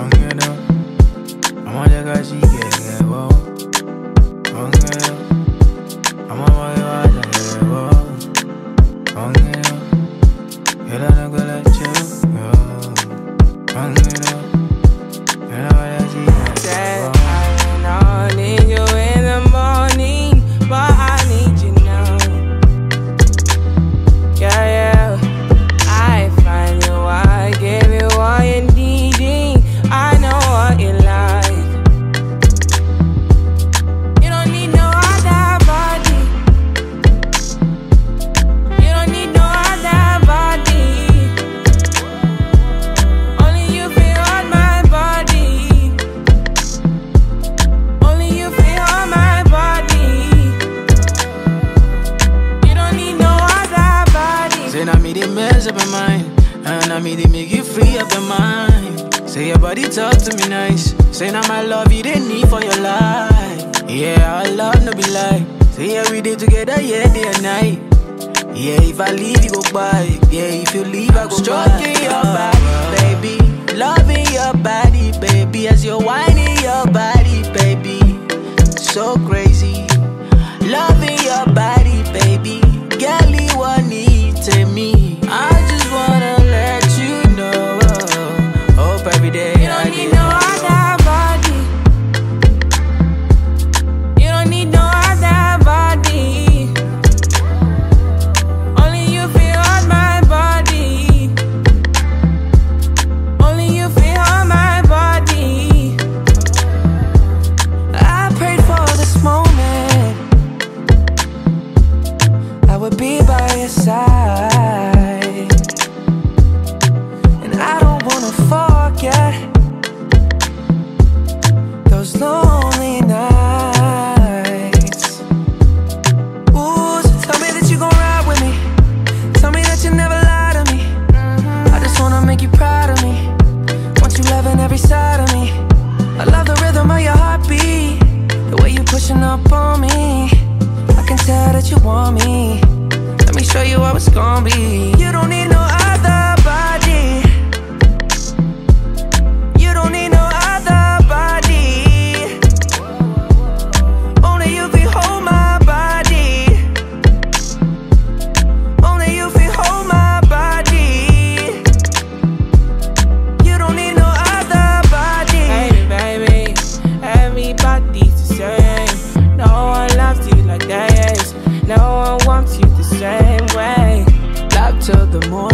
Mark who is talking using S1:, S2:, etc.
S1: ongera amajaga chigegebo me they make you free up your mind. Say your body talk to me nice. Say now my love you they need for your life. Yeah, our love no be lie. Say yeah we did together, yeah, day and night. Yeah, if I leave you go by Yeah, if you leave I go Stroking your body, baby. Loving your body, baby. As you're whining your body, baby. So crazy. Loving your body, baby. Girl, you want
S2: And I don't wanna forget those lonely nights. Ooh, so tell me that you gon' ride with me. Tell me that you never lie to me. I just wanna make you proud of me. Want you loving every side of me. I love the rhythm of your heartbeat. The way you pushing up on me. I can tell that you want me. Show you how it's gonna be. You don't need the
S1: morning.